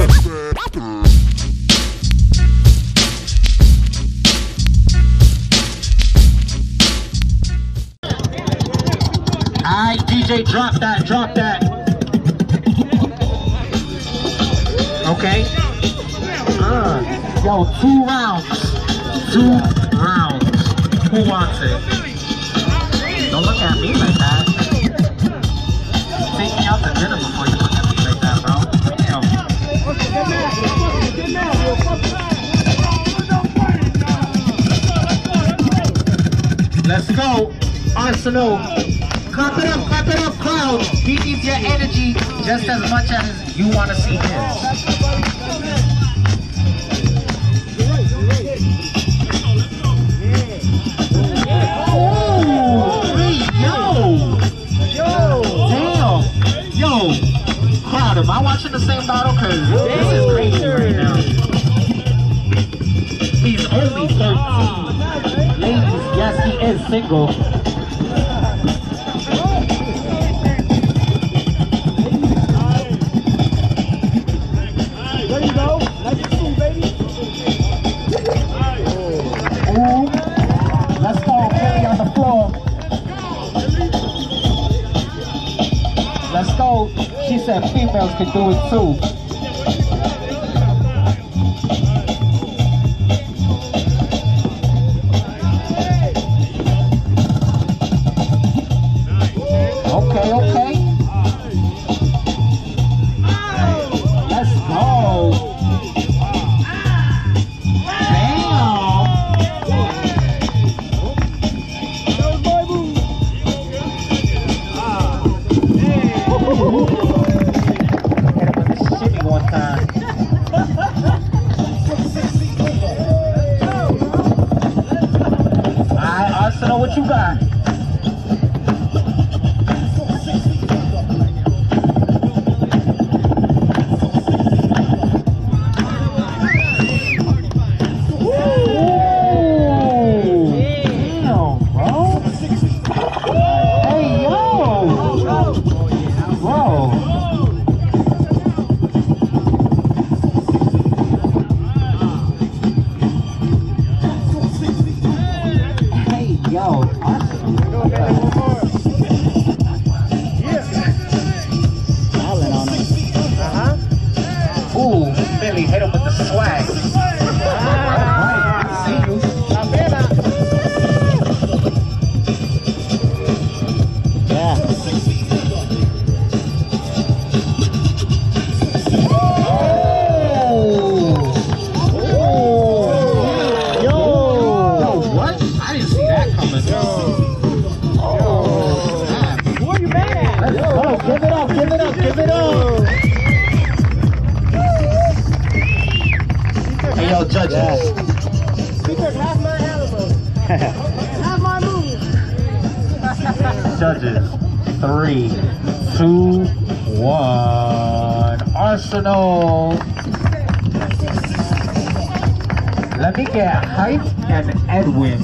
Alright, DJ, drop that, drop that. Okay. Uh, yo, two rounds. Two rounds. Who wants it? Don't look at me like that. Let's go. Arsenal. Clap it up, clap it up, crowd. He needs your energy just as much as you want to see his. Yo. Damn. Yo. Crowd, am I watching the same battle? Because this is crazy right now. He's only 13. Yes, he is single. Go. Baby. Let's on the floor. Let's go. She said females can do it too. Arsenal, what you got? Damn, bro. Hey, yo. Milly hit him with the swag. Right, see you. Yeah. Hey, yo, judges. He took half my animals. half my moves. Judges. Three, two, one. Arsenal. Let me get hype and Edwin.